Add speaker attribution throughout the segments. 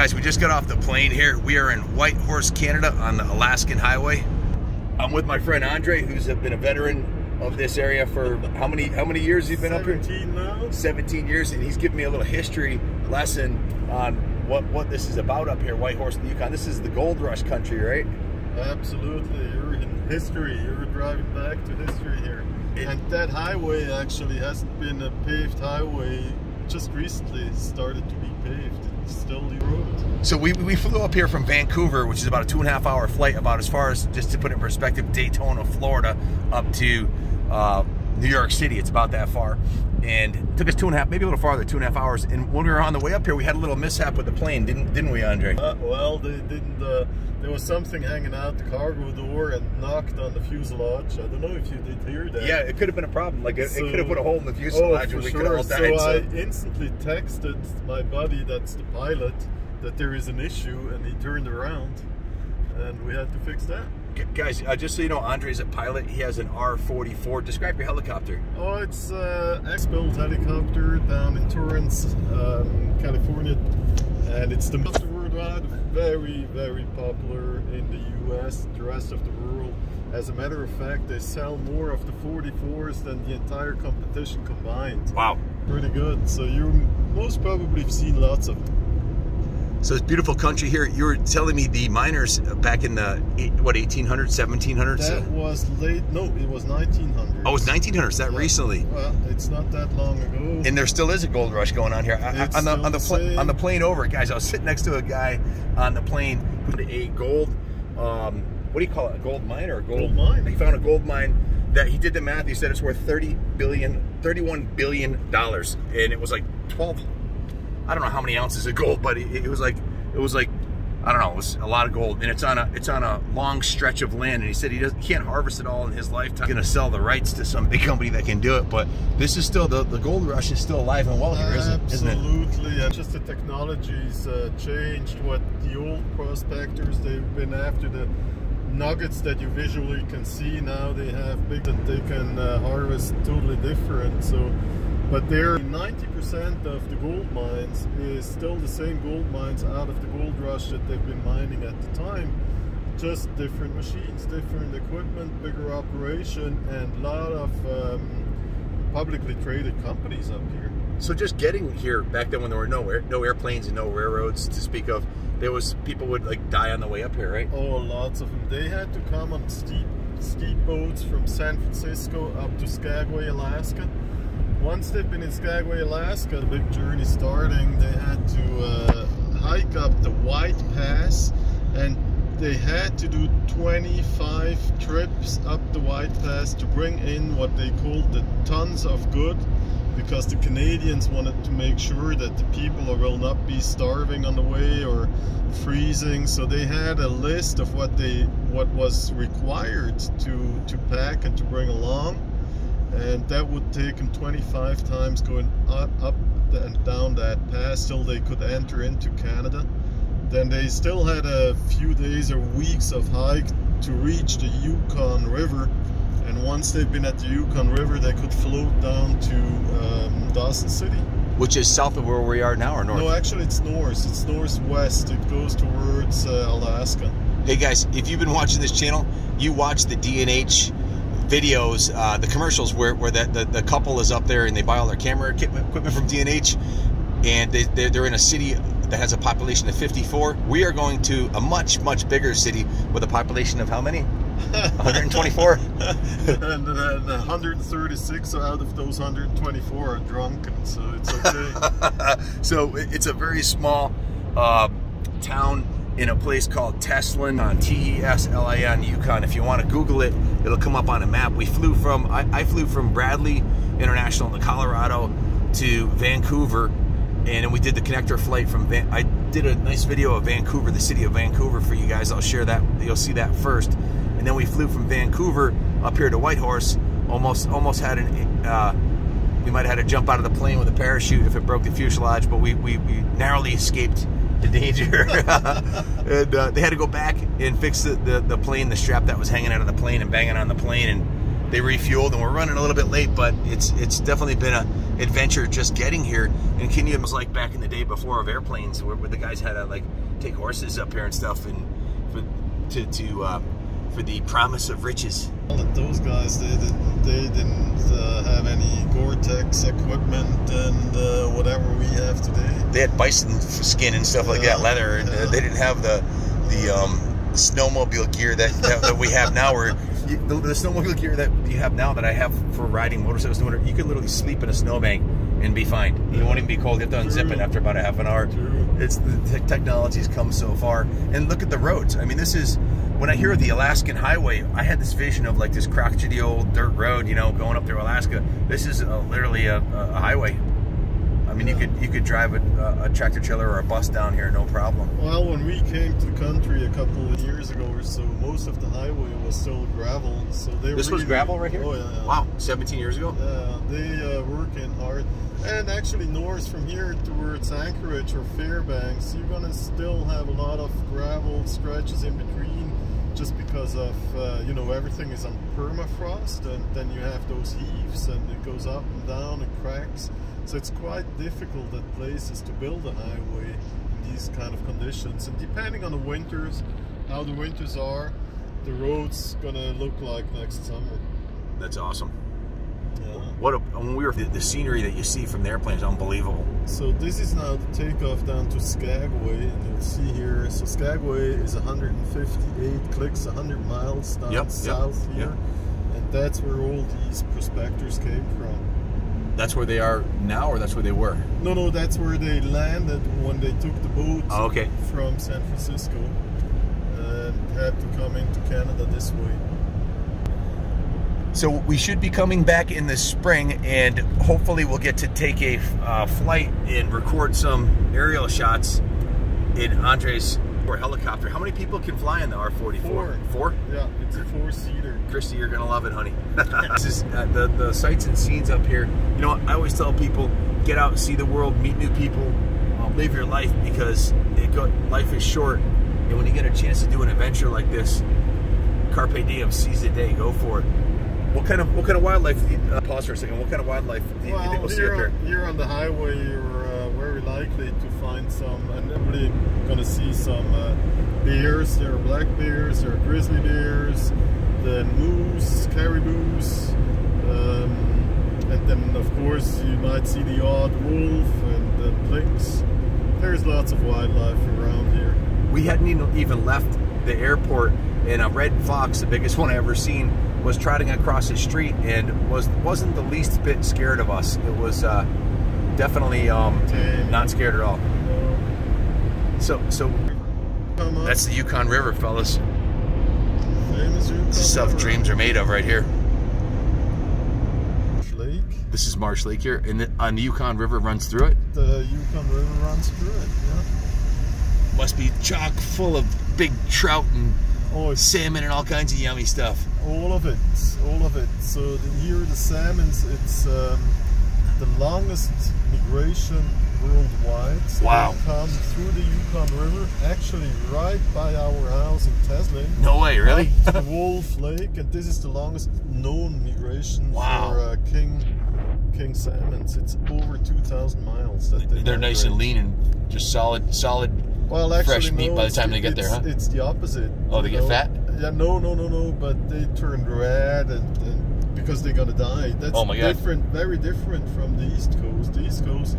Speaker 1: Guys, we just got off the plane here. We are in Whitehorse, Canada on the Alaskan Highway. I'm with my friend Andre, who's been a veteran of this area for how many how many years you've been up here?
Speaker 2: 17 now.
Speaker 1: 17 years, and he's giving me a little history lesson on what, what this is about up here, Whitehorse in the Yukon. This is the gold rush country, right?
Speaker 2: Absolutely. You're in history. You're driving back to history here.
Speaker 1: It-
Speaker 2: and that highway actually hasn't been a paved highway just recently. Started to be paved. It's still the road.
Speaker 1: So we, we flew up here from Vancouver, which is about a two and a half hour flight, about as far as, just to put it in perspective, Daytona, Florida, up to uh, New York City. It's about that far. And it took us two and a half, maybe a little farther, two and a half hours. And when we were on the way up here, we had a little mishap with the plane, didn't didn't we, Andre?
Speaker 2: Uh, well, they didn't. Uh, there was something hanging out the cargo door and knocked on the fuselage. I don't know if you did hear that.
Speaker 1: Yeah, it could have been a problem. Like, it, it could have put a hole in the
Speaker 2: Oh,
Speaker 1: fuselage
Speaker 2: for
Speaker 1: and we could
Speaker 2: sure.
Speaker 1: have all
Speaker 2: So. I instantly texted my buddy, that's the pilot, that there is an issue, and he turned around, and we had to fix that.
Speaker 1: Guys, uh, just so you know, Andre's a pilot. He has an R-44. Describe your helicopter.
Speaker 2: Oh, it's uh, ex-built helicopter down in Torrance, um, California, and it's the most worldwide, very, very popular in the U.S., the rest of the world. As a matter of fact, they sell more of the 44s than the entire competition combined.
Speaker 1: Wow.
Speaker 2: Pretty good. So you most probably have seen lots of them.
Speaker 1: So it's beautiful country here. You were telling me the miners back in the, what, 1800s, 1700s?
Speaker 2: That was late. No, it was 1900.
Speaker 1: Oh, it was 1900s, that
Speaker 2: Yeah.
Speaker 1: recently.
Speaker 2: Well, it's not that long ago.
Speaker 1: And there still is a gold rush going on here. I- on the on the on the plane over, guys. I was sitting next to a guy on the plane who had a gold. Um, what do you call it? A gold mine or a gold,
Speaker 2: Gold mine.
Speaker 1: He found a gold mine that he did the math. He said it's worth 30 billion, 31 billion dollars, and it was like 12. I don't know how many ounces of gold, but it, it was like it was like I don't know. It was a lot of gold, and it's on a it's on a long stretch of land. And he said he doesn't can't harvest it all in his lifetime. He's gonna sell the rights to some big company that can do it. But this is still the the gold rush is still alive and well here, isn't, isn't it?
Speaker 2: Absolutely, and just the technology's uh, changed. What the old prospectors they've been after the nuggets that you visually can see now they have big that they can uh, harvest totally different. So, but there are 90% of the gold mines is still the same gold mines out of the gold rush that they've been mining at the time. Just different machines, different equipment, bigger operation, and a lot of um, publicly traded companies up here.
Speaker 1: So just getting here back then when there were no air, no airplanes and no railroads to speak of, there was people would like die on the way up here, right?
Speaker 2: Oh, lots of them. They had to come on steep, steep boats from San Francisco up to Skagway, Alaska. Once they've been in Skagway, Alaska, the big journey starting, they had to uh, hike up the White Pass, and they had to do 25 trips up the White Pass to bring in what they called the tons of good because the Canadians wanted to make sure that the people will not be starving on the way or freezing. So they had a list of what they what was required to to pack and to bring along, and that would take them 25 times going up, up and down that pass till they could enter into Canada. Then they still had a few days or weeks of hike to reach the Yukon River and once they've been at the Yukon River, they could float down to um, Dawson City.
Speaker 1: Which is south of where we are now or north?
Speaker 2: No, actually, it's north. It's northwest. It goes towards uh, Alaska.
Speaker 1: Hey guys, if you've been watching this channel, you watch the DNH videos, uh, the commercials where, where the, the, the couple is up there and they buy all their camera equipment, from DNH and they, they're, they're in a city that has a population of 54. We are going to a much, much bigger city with a population of how many? 124?
Speaker 2: and, and 136 out of those 124 are drunken, so it's okay.
Speaker 1: so it- it's a very small uh, town in a place called Teslin on T-E-S-L-I-N, Yukon. If you want to Google it, it'll come up on a map. We flew from, I, I flew from Bradley International in the Colorado to Vancouver, and then we did the connector flight from Van, I did a nice video of Vancouver, the city of Vancouver for you guys. I'll share that. You'll see that first. And then we flew from Vancouver up here to Whitehorse. Almost, almost had an, uh, we might have had to jump out of the plane with a parachute if it broke the fuselage, but we, we, we narrowly escaped the danger. and uh, they had to go back and fix the, the, the plane, the strap that was hanging out of the plane and banging on the plane. And they refueled, and we're running a little bit late, but it's it's definitely been a adventure just getting here. And Kenya was like back in the day before of airplanes, where, where the guys had to like take horses up here and stuff, and for, to to uh, for the promise of riches.
Speaker 2: Those guys, they didn't, they didn't uh, have any Gore-Tex equipment and uh, whatever we have today.
Speaker 1: They had bison skin and stuff like
Speaker 2: Yeah,
Speaker 1: that, leather, and uh,
Speaker 2: yeah.
Speaker 1: they didn't have the the um, snowmobile gear that, that, that we have now. Where you, the, the snowmobile gear that you have now that I have for riding motorcycles, in winter, you can literally sleep in a snowbank and be fine. You won't even be cold. You have to unzip
Speaker 2: True.
Speaker 1: it after about a half an hour.
Speaker 2: True.
Speaker 1: It's the te- technology's come so far, and look at the roads. I mean, this is when I hear the Alaskan Highway. I had this vision of like this crotchety old dirt road, you know, going up through Alaska. This is uh literally a, a highway. I mean, you could you could drive a, a tractor trailer or a bus down here, no problem.
Speaker 2: Well, when we came to the country a couple of years ago or so, most of the highway was still gravel. So they
Speaker 1: This was gravel right here.
Speaker 2: Oh yeah. yeah.
Speaker 1: Wow, 17 years ago.
Speaker 2: Yeah, they uh, working hard. And actually, north from here towards Anchorage or Fairbanks, you're gonna still have a lot of gravel stretches in between, just because of uh, you know everything is on permafrost, and then you have those heaves, and it goes up and down and cracks. So it's quite difficult at places to build a highway in these kind of conditions. And depending on the winters, how the winters are, the road's gonna look like next summer.
Speaker 1: That's awesome.
Speaker 2: Yeah.
Speaker 1: What a when we were the, the scenery that you see from the airplane is unbelievable.
Speaker 2: So this is now the takeoff down to Skagway, and you'll see here. So Skagway is 158 clicks, 100 miles down
Speaker 1: Yep, yep,
Speaker 2: south here,
Speaker 1: yep.
Speaker 2: and that's where all these prospectors came from.
Speaker 1: That's where they are now, or that's where they were.
Speaker 2: No, no, that's where they landed when they took the boat
Speaker 1: Oh, okay.
Speaker 2: from San Francisco and had to come into Canada this way.
Speaker 1: So we should be coming back in the spring, and hopefully we'll get to take a uh, flight and record some aerial shots in Andre's or helicopter. How many people can fly in the R44?
Speaker 2: Four.
Speaker 1: Four?
Speaker 2: Yeah, it's a four-seater.
Speaker 1: Christy, you're gonna love it, honey. this is uh, the the sights and scenes up here. You know, I always tell people, get out, see the world, meet new people, uh, live your life because it go, life is short, and when you get a chance to do an adventure like this, carpe diem, seize the day, go for it. What kind of what kind of wildlife? do you- Uh, pause for a second. What kind of wildlife do you, you think
Speaker 2: Well,
Speaker 1: we'll see
Speaker 2: here,
Speaker 1: up here?
Speaker 2: on, here on the highway, you're uh, very likely to find some, and really gonna see some uh, bears. There are black bears, there are grizzly bears, then moose, caribous, um, and then of course you might see the odd wolf and the lynx. There's lots of wildlife around here.
Speaker 1: we hadn't even even left the airport and a red fox the biggest one i ever seen was trotting across the street and was wasn't the least bit scared of us. It was uh, definitely um, not scared at all. So so that's the yukon river fellas. This is stuff dreams are made of right here.
Speaker 2: Lake.
Speaker 1: this is marsh lake here and the, on the yukon river runs through it.
Speaker 2: The Yukon River runs through it. Yeah.
Speaker 1: must be chock full of big trout and
Speaker 2: Oh,
Speaker 1: salmon and all kinds of yummy stuff
Speaker 2: All of it, all of it. So the, here the salmons, it's um, the longest migration worldwide. So
Speaker 1: Wow.
Speaker 2: They come through the Yukon River, actually right by our house in Teslin.
Speaker 1: no way really
Speaker 2: to Wolf Lake, and this is the longest known migration
Speaker 1: Wow.
Speaker 2: for uh, king king salmons. It's over 2,000 miles that they
Speaker 1: they're nice and lean and just solid solid
Speaker 2: Well, actually,
Speaker 1: fresh meat
Speaker 2: no,
Speaker 1: by the time they get there, huh?
Speaker 2: It's the opposite.
Speaker 1: Oh, they get
Speaker 2: know?
Speaker 1: fat?
Speaker 2: Yeah, no, no, no, no. But they turn red, and, and because they're gonna die. That's
Speaker 1: Oh
Speaker 2: different, very different from the East Coast. The East Coast,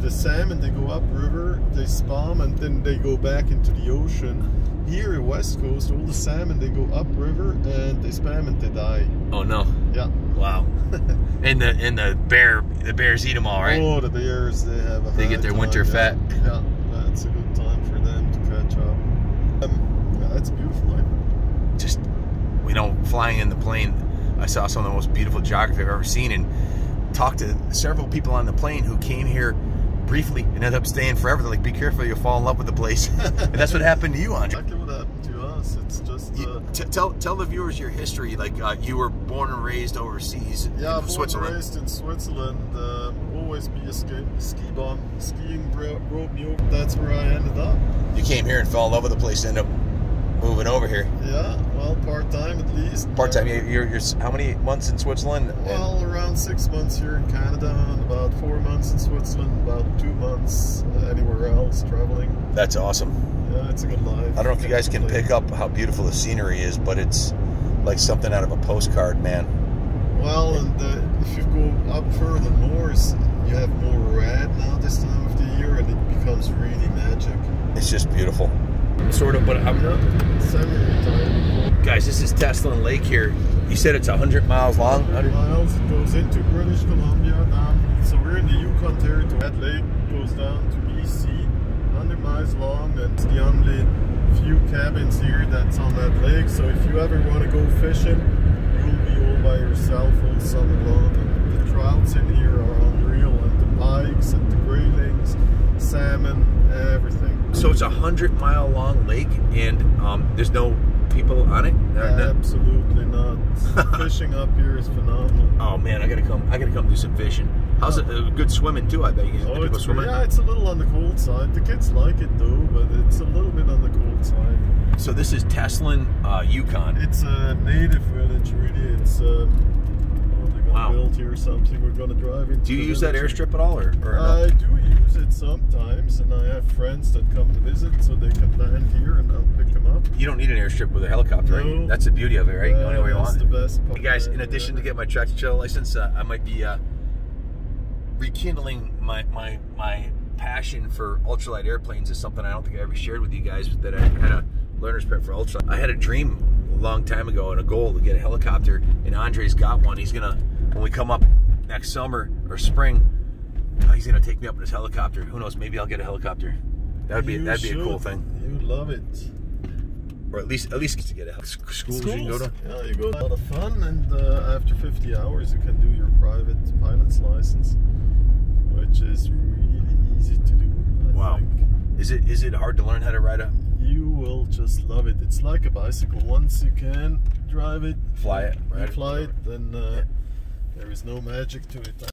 Speaker 2: the salmon they go upriver, they spawn, and then they go back into the ocean. Here in West Coast, all the salmon they go upriver and they spam and they die.
Speaker 1: oh no
Speaker 2: Yeah.
Speaker 1: Wow. and the and the bear the bears eat them all, right?
Speaker 2: Oh, the bears they have a
Speaker 1: They
Speaker 2: high
Speaker 1: get their
Speaker 2: time,
Speaker 1: winter
Speaker 2: yeah.
Speaker 1: fat.
Speaker 2: Yeah, that's a good time for them to catch up. Um, yeah, that's beautiful.
Speaker 1: You know, flying in the plane, I saw some of the most beautiful geography I've ever seen, and talked to several people on the plane who came here briefly and ended up staying forever. They're like, "Be careful, you'll fall in love with the place." and that's what happened to you, Andre.
Speaker 2: Exactly what happened to us. It's just uh,
Speaker 1: You, tell tell the viewers your history. Like uh, you were born and raised overseas
Speaker 2: yeah,
Speaker 1: in
Speaker 2: born
Speaker 1: Switzerland.
Speaker 2: and raised in Switzerland. Uh, always be a ski, ski bum. Skiing bro- brought me. That's where I ended up.
Speaker 1: You came here and fell in love with the place. Ended up moving over here.
Speaker 2: Yeah, well, part time at least.
Speaker 1: Part time. You're, you're, you're how many months in Switzerland?
Speaker 2: Well, around six months here in Canada, and about four months in Switzerland, about two months uh, anywhere else traveling.
Speaker 1: that's awesome.
Speaker 2: Yeah, it's a good life.
Speaker 1: I don't know if you guys can pick up how beautiful the scenery is, but it's like something out of a postcard, man.
Speaker 2: Well, and uh, if you go up further north, you have more red now this time of the year, and it becomes really magic.
Speaker 1: It's just beautiful. Sort of, but I'm
Speaker 2: time.
Speaker 1: guys. This is Teslin Lake here. You said it's 100 miles long. 100
Speaker 2: miles. It goes into British Columbia. Down, so we're in the Yukon Territory. That lake goes down to BC, 100 miles long, and it's the only few cabins here that's on that lake. So if you ever want to go fishing, you'll be all by yourself all summer long.
Speaker 1: 100 mile long lake and um, there's no people on it?
Speaker 2: Absolutely not. fishing up here is phenomenal.
Speaker 1: Oh man, I gotta come. I gotta come do some fishing. How's it? Uh, good swimming too. I bet you
Speaker 2: oh,
Speaker 1: people swimming.
Speaker 2: Yeah, it's a little on the cold side. The kids like it though, but it's a little bit on the cold side.
Speaker 1: So this is Teslin, uh, Yukon.
Speaker 2: It's a native village, really. It's. Um,
Speaker 1: Wow.
Speaker 2: build here something. We're gonna drive into.
Speaker 1: Do you use that airstrip at all, or, or?
Speaker 2: I do use it sometimes, and I have friends that come to visit, so they can land here, and I'll pick them up.
Speaker 1: You don't need an airstrip with a helicopter, right?
Speaker 2: No.
Speaker 1: That's the beauty of it, right? Go
Speaker 2: Uh,
Speaker 1: anywhere you
Speaker 2: that's
Speaker 1: want.
Speaker 2: the best part.
Speaker 1: Hey guys, in addition to get my tractor trailer license, uh, I might be uh, rekindling my, my my passion for ultralight airplanes is something I don't think I ever shared with you guys that I had a learner's permit for ultralight. I had a dream a long time ago and a goal to get a helicopter, and Andre's got one. He's gonna when we come up next summer or spring, uh, he's gonna take me up in his helicopter. Who knows? Maybe I'll get a helicopter. That would be
Speaker 2: You
Speaker 1: that'd be a cool thing,
Speaker 2: You'd love it.
Speaker 1: or at least at least to get a hel- schools you can go to.
Speaker 2: Yeah, you go. to A lot of fun, and uh, after 50 hours, you can do your private pilot's license, which is really easy to do. I
Speaker 1: Wow.
Speaker 2: think.
Speaker 1: Is it is it hard to learn how to ride a
Speaker 2: You will just love it. It's like a bicycle. Once you can drive it,
Speaker 1: Fly it, ride
Speaker 2: fly it, then uh, there is no magic to it.